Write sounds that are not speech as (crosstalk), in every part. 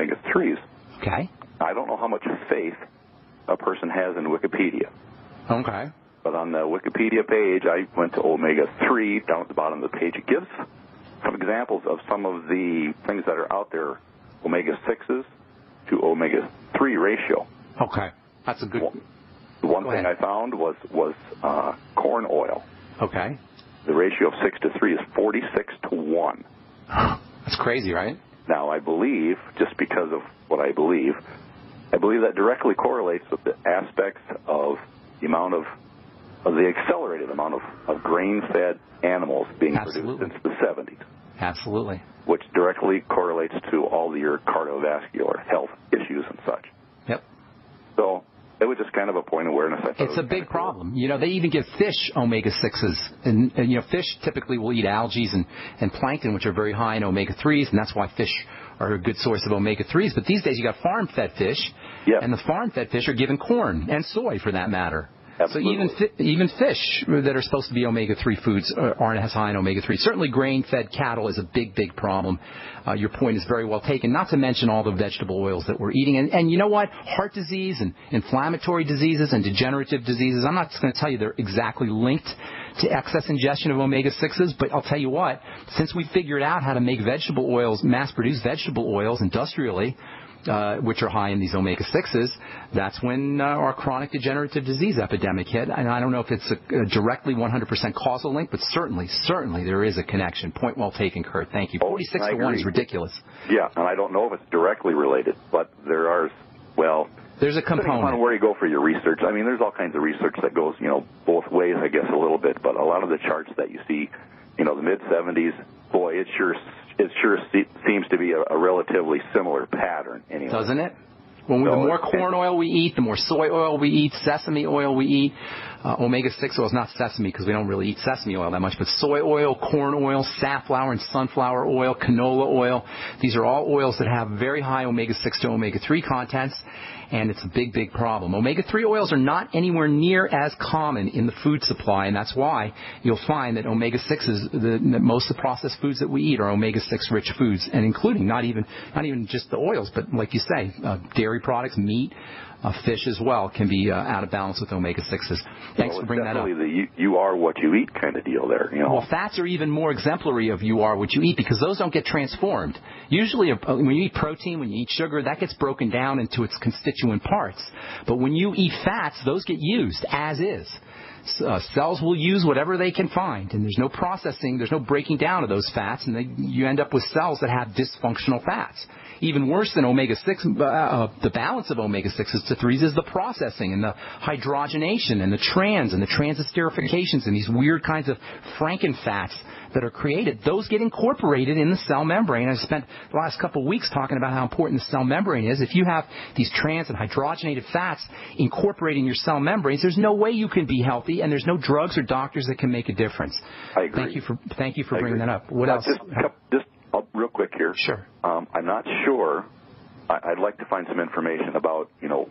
omega threes. Okay. I don't know how much faith a person has in Wikipedia. Okay. But on the Wikipedia page, I went to omega three down at the bottom of the page. It gives some examples of some of the things that are out there, omega sixes to omega three ratio. Okay. That's a good. The one Go thing ahead. I found was was uh, corn oil. Okay. The ratio of six to three is forty six to one. (gasps) That's crazy, right? Now, I believe, just because of what I believe, I believe that directly correlates with the aspects of the amount of, of the accelerated amount of, of grain-fed animals being Absolutely. produced since the 70s, Absolutely. which directly correlates to all your cardiovascular health issues and such. Yep. So it was just kind of a point of awareness. I It's a big cool. problem. You know, they even give fish omega sixes, and, and you know, fish typically will eat algae and and plankton, which are very high in omega threes, and that's why fish are a good source of omega threes. But these days, you got farm fed fish, Yeah. and the farm fed fish are given corn and soy for that matter. Absolutely. So even fi- even fish that are supposed to be omega three foods are- aren't as high in omega three. Certainly, grain fed cattle is a big big problem. Uh, your point is very well taken. Not to mention all the vegetable oils that we're eating, and and you know what? Heart disease and inflammatory diseases and degenerative diseases. I'm not going to tell you they're exactly linked to excess ingestion of omega sixes, but I'll tell you what. Since we figured out how to make vegetable oils, mass produce vegetable oils industrially uh, which are high in these omega sixes, that's when uh, our chronic degenerative disease epidemic hit. And I don't know if it's a, a directly 100% causal link, but certainly, certainly there is a connection. Point well taken, Kurt. Thank you. Oh, 46 I to one is ridiculous. Yeah, and I don't know if it's directly related, but there are, well, There's a Depending upon component. where you go for your research, I mean, there's all kinds of research that goes, you know, both ways, I guess, a little bit. But a lot of the charts that you see, you know, the mid 70s, boy, it sure it sure seems to be a, a relatively similar pattern. Anyway, Doesn't it? When we, the more corn oil we eat, the more soy oil we eat, sesame oil we eat. Uh, omega-6 oil is not sesame because we don't really eat sesame oil that much, but soy oil, corn oil, safflower and sunflower oil, canola oil. These are all oils that have very high omega-6 to omega-3 contents, and it's a big, big problem. Omega-3 oils are not anywhere near as common in the food supply, and that's why you'll find that omega-6 is the, that most of the processed foods that we eat are omega-6 rich foods, and including not even not even just the oils, but like you say, uh, dairy products, meat, uh, fish as well can be uh, out of balance with omega 6s. Thanks well, for bringing that up. definitely the you, you are what you eat kind of deal there. You know, Well, fats are even more exemplary of you are what you eat because those don't get transformed. Usually, uh, when you eat protein, when you eat sugar, that gets broken down into its constituent parts. But when you eat fats, those get used as is. Uh, cells will use whatever they can find, and there's no processing, there's no breaking down of those fats, and they, you end up with cells that have dysfunctional fats. Even worse than omega 6, uh, uh, the balance of omega 6s to 3s is the processing and the hydrogenation and the trans and the transesterifications and these weird kinds of frankenfats that are created. Those get incorporated in the cell membrane. I spent the last couple of weeks talking about how important the cell membrane is. If you have these trans and hydrogenated fats incorporating your cell membranes, there's no way you can be healthy, and there's no drugs or doctors that can make a difference. I agree. Thank you for thank you for I bringing agree. that up. What Uh, else? Just, just uh, real quick here. Sure. Um, I'm not sure. I'd like to find some information about, you know,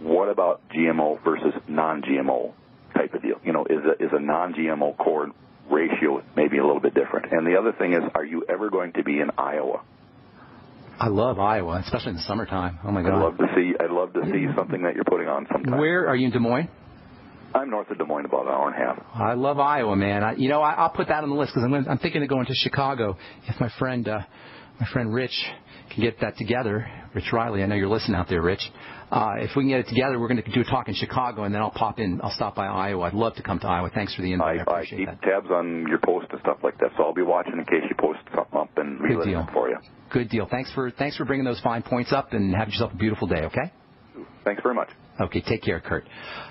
what about GMO versus non-GMO type of deal. You know, is a, is a non-GMO corn ratio maybe a little bit different? And the other thing is, are you ever going to be in Iowa? I love Iowa, especially in the summertime. Oh my God! I'd love to see. I'd love to see something that you're putting on sometime. Where are you in Des Moines? I'm north of Des Moines, about an hour and a half. I love Iowa, man. I, you know, I, I'll put that on the list because I'm, I'm thinking of going to Chicago. If my friend, uh, my friend Rich, can get that together, Rich Riley, I know you're listening out there, Rich. Uh, if we can get it together, we're going to do a talk in Chicago, and then I'll pop in. I'll stop by Iowa. I'd love to come to Iowa. Thanks for the invite. I, I, I keep that. tabs on your posts and stuff like that, so I'll be watching in case you post something up and Good deal. it for you. Good deal. Thanks for thanks for bringing those fine points up, and have yourself a beautiful day. Okay. Thanks very much. Okay, take care, Kurt.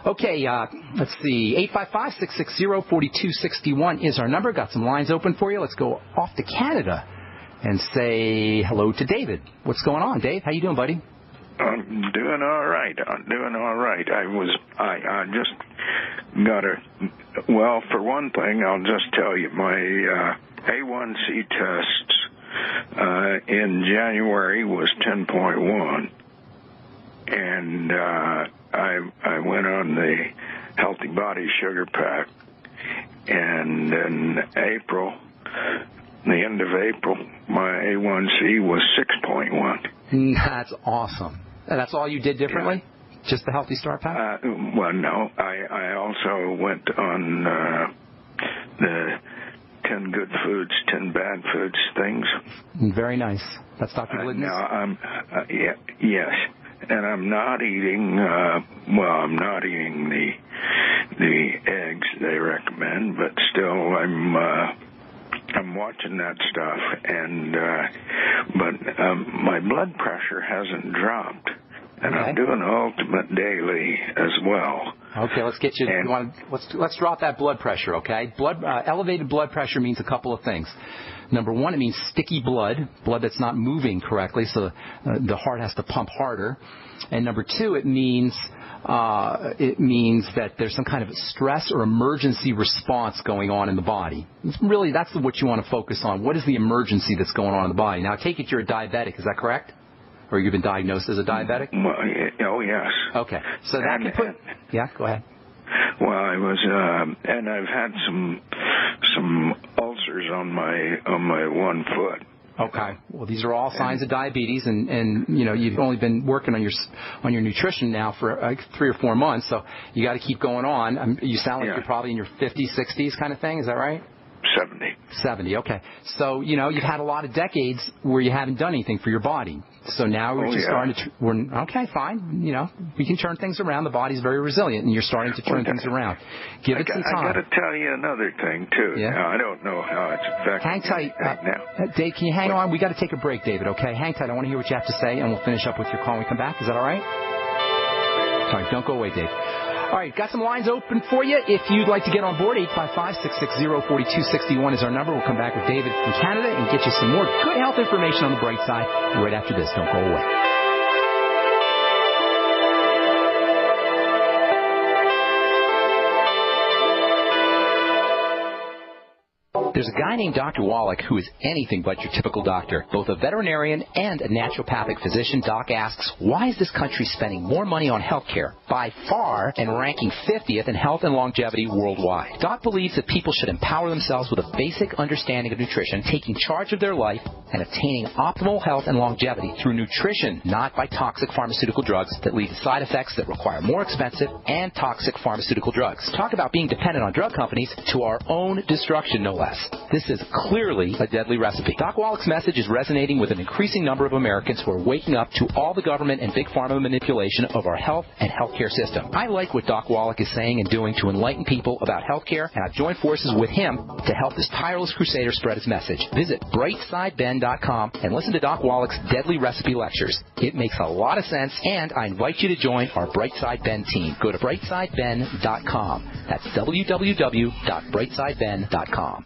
Okay, uh, let's see. 855-660-4261 is our number. Got some lines open for you. Let's go off to Canada and say hello to David. What's going on, Dave? How you doing, buddy? I'm doing all right. I'm doing all right. I was I, I just got a well, for one thing, I'll just tell you my uh, A1C tests uh, in January was 10.1, and uh, I I went on the Healthy Body Sugar Pack, and in April, the end of April, my A1C was 6.1 (laughs) That's awesome. And that's all you did differently? Yeah. Just the Healthy Start Pack? Uh, well, no. I, I also went on uh, the 10 good foods, 10 bad foods things. Very nice. That's Dr. Uh, Glidden's? now, I'm, uh, yeah, yes. And I'm not eating, uh, well, I'm not eating the, the eggs they recommend, but still I'm, uh, I'm watching that stuff, and uh, but um, my blood pressure hasn't dropped, and okay. I'm doing ultimate daily as well. Okay, let's get you. And, you want, let's let's drop that blood pressure. Okay, blood uh, elevated blood pressure means a couple of things. Number one, it means sticky blood, blood that's not moving correctly, so uh, the heart has to pump harder. And number two, it means uh, it means that there's some kind of stress or emergency response going on in the body. It's really, that's what you want to focus on. What is the emergency that's going on in the body? Now, I take it you're a diabetic. Is that correct? Or you've been diagnosed as a diabetic? Well, oh, yes. Okay. So that and, can put. Yeah, go ahead. Well, I was, uh, and I've had some some ulcers on my on my one foot. Okay. Well, these are all signs of diabetes, and and you know you've only been working on your on your nutrition now for like three or four months, so you got to keep going on. Um, you sound like yeah. you're probably in your 50s, 60s kind of thing. Is that right? 70. 70. Okay. So you know you've had a lot of decades where you haven't done anything for your body. So now we're oh, just yeah. starting to. We're okay, fine. You know, we can turn things around. The body's very resilient, and you're starting to turn things around. Give I it got, some time. I got to tell you another thing too. Yeah. Now, I don't know how it's affecting. Hang tight, right uh, now. Uh, Dave. Can you hang on? We got to take a break, David. Okay, hang tight. I want to hear what you have to say, and we'll finish up with your call when we come back. Is that all right? Sorry, don't go away, Dave. All right, got some lines open for you. If you'd like to get on board, 855-660-4261 is our number. We'll come back with David from Canada and get you some more good health information on the bright side right after this. Don't go away. There's a guy named Dr. Wallach who is anything but your typical doctor. Both a veterinarian and a naturopathic physician, Doc asks, why is this country spending more money on health care by far and ranking 50th in health and longevity worldwide? Doc believes that people should empower themselves with a basic understanding of nutrition, taking charge of their life, and obtaining optimal health and longevity through nutrition, not by toxic pharmaceutical drugs that lead to side effects that require more expensive and toxic pharmaceutical drugs. Talk about being dependent on drug companies to our own destruction, no less. This is clearly a deadly recipe. Doc Wallach's message is resonating with an increasing number of Americans who are waking up to all the government and big pharma manipulation of our health and healthcare system. I like what Doc Wallach is saying and doing to enlighten people about healthcare, and I've joined forces with him to help this tireless crusader spread his message. Visit and listen to Doc Wallach's deadly recipe lectures. It makes a lot of sense, and I invite you to join our Brightside Ben team. Go to brightsideben.com. That's www.brightsideben.com.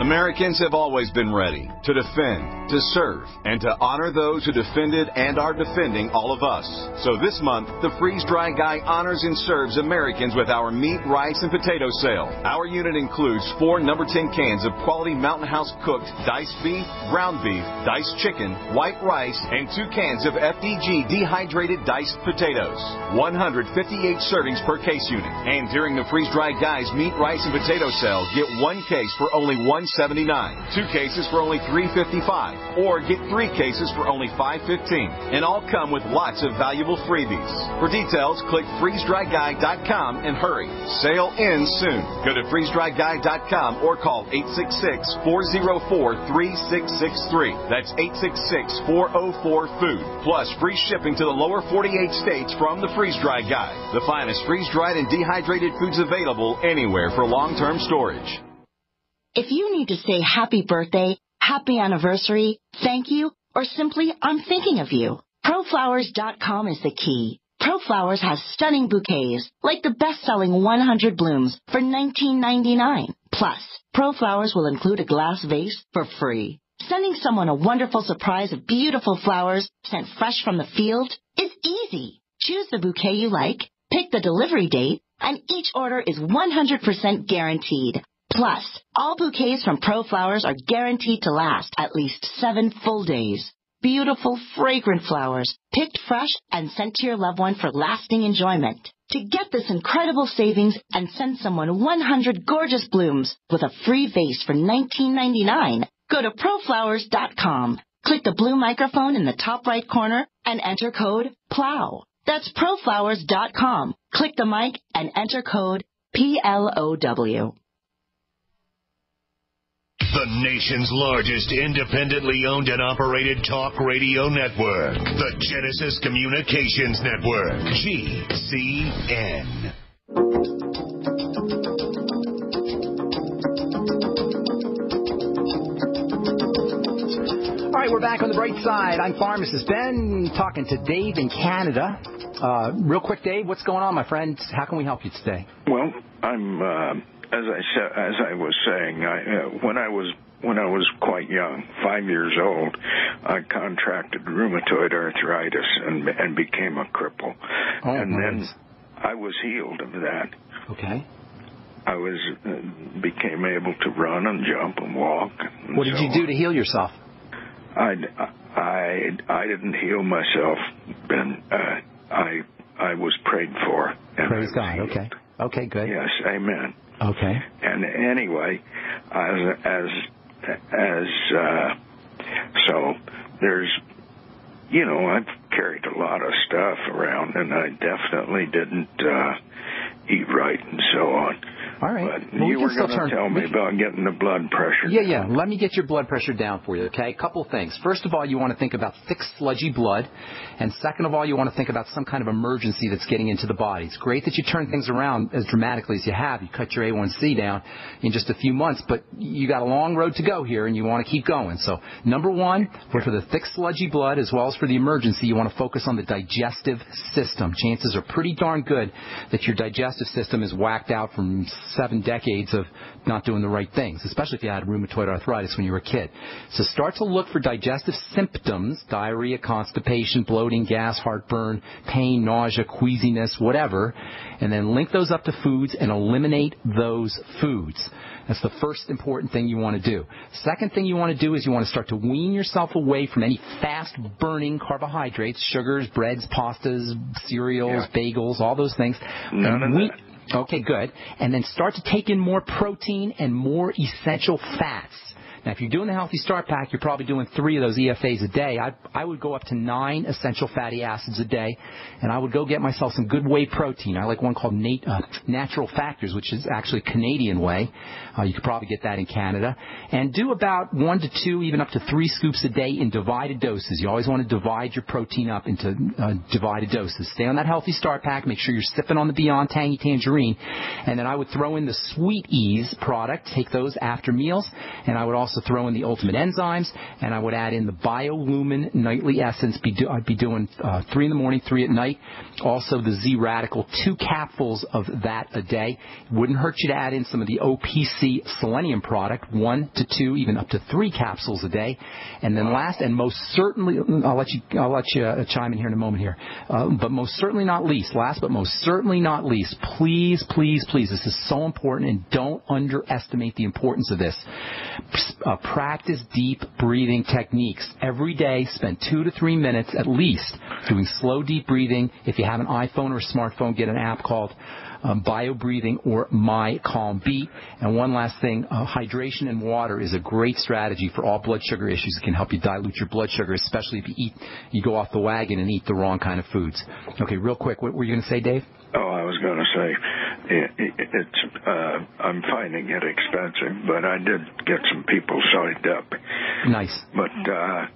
Americans have always been ready to defend, to serve, and to honor those who defended and are defending all of us. So this month, the Freeze Dry Guy honors and serves Americans with our meat, rice, and potato sale. Our unit includes four number 10 cans of quality Mountain House cooked diced beef, ground beef, diced chicken, white rice, and two cans of FDG dehydrated diced potatoes. 158 servings per case unit. And during the Freeze Dry Guy's meat, rice, and potato sale, get one case for only one $579. Two cases for only 355. Or get three cases for only 515. And all come with lots of valuable freebies. For details, click freezedryguy.com and hurry. Sale ends soon. Go to freezedryguy.com or call 866 404 3663. That's 866 404 Food. Plus free shipping to the lower 48 states from the Freeze Dry Guy. The finest freeze dried and dehydrated foods available anywhere for long term storage. If you need to say happy birthday, happy anniversary, thank you, or simply I'm thinking of you, ProFlowers.com is the key. ProFlowers has stunning bouquets, like the best-selling 100 blooms for $19.99. Plus, ProFlowers will include a glass vase for free. Sending someone a wonderful surprise of beautiful flowers sent fresh from the field is easy. Choose the bouquet you like, pick the delivery date, and each order is 100% guaranteed. Plus, all bouquets from Pro Flowers are guaranteed to last at least seven full days. Beautiful, fragrant flowers, picked fresh and sent to your loved one for lasting enjoyment. To get this incredible savings and send someone 100 gorgeous blooms with a free vase for $19.99, go to proflowers.com. Click the blue microphone in the top right corner and enter code PLOW. That's proflowers.com. Click the mic and enter code PLOW. The nation's largest independently owned and operated talk radio network. The Genesis Communications Network. GCN. All right, we're back on the bright side. I'm Pharmacist Ben, talking to Dave in Canada. Uh, real quick, Dave, what's going on, my friend? How can we help you today? Well, I'm uh, as I said, as I was saying, I, uh, when I was when I was quite young, five years old, I contracted rheumatoid arthritis and and became a cripple, Oh, and then. I was healed of that. Okay. I was uh, became able to run and jump and walk. And What did so you do to heal yourself? I, I, I didn't heal myself, Ben. Uh, I I was prayed for. And Praise God. healed. Okay. Okay, good. Yes, Amen. Okay. And anyway, as as as uh, so, there's you know I've carried a lot of stuff around, and I definitely didn't uh, eat right and so on. All right. But Well, we you can were still going to tell we me can- about getting the blood pressure. Yeah, yeah. Let me get your blood pressure down for you, okay? A Couple things. First of all, you want to think about thick, sludgy blood. And second of all, you want to think about some kind of emergency that's getting into the body. It's great that you turn things around as dramatically as you have. You cut your A1C down in just a few months, but you got a long road to go here and you want to keep going. So, number one, for for the thick, sludgy blood as well as for the emergency, you want to focus on the digestive system. Chances are pretty darn good that your digestive system is whacked out from seven decades of not doing the right things, especially if you had rheumatoid arthritis when you were a kid. So start to look for digestive symptoms, diarrhea, constipation, bloating, gas, heartburn, pain, nausea, queasiness, whatever, and then link those up to foods and eliminate those foods. That's the first important thing you want to do. Second thing you want to do is you want to start to wean yourself away from any fast burning carbohydrates, sugars, breads, pastas, cereals, bagels, all those things. None And of that. Okay, good. And then start to take in more protein and more essential fats. Now, if you're doing the Healthy Start Pack, you're probably doing three of those EFAs a day. I, I would go up to nine essential fatty acids a day, and I would go get myself some good whey protein. I like one called Nat, uh, Natural Factors, which is actually Canadian whey. Uh, you could probably get that in Canada. And do about one to two, even up to three scoops a day in divided doses. You always want to divide your protein up into uh, divided doses. Stay on that Healthy Start Pack. Make sure you're sipping on the Beyond Tangy Tangerine. And then I would throw in the Sweet Eze product. Take those after meals. And I would also throw in the Ultimate Enzymes. And I would add in the BioLumin Nightly Essence. Be do, I'd be doing uh, three in the morning, three at night. Also the Z Radical, two capfuls of that a day. Wouldn't hurt you to add in some of the OPC Selenium product, one to two, even up to three capsules a day. And then last and most certainly, I'll let you, I'll let you uh, chime in here in a moment here. Uh, but most certainly not least, last but most certainly not least, please, please, please, this is so important and don't underestimate the importance of this. Uh, practice deep breathing techniques every day. Spend two to three minutes at least doing slow deep breathing. If you have an iPhone or a smartphone, get an app called um, bio breathing or my calm beat and one last thing uh, hydration and water is a great strategy for all blood sugar issues it can help you dilute your blood sugar especially if you eat you go off the wagon and eat the wrong kind of foods okay real quick what were you going to say dave Oh, I was going to say it, it's. Uh, I'm finding it expensive, but I did get some people signed up. nice But uh,